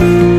you.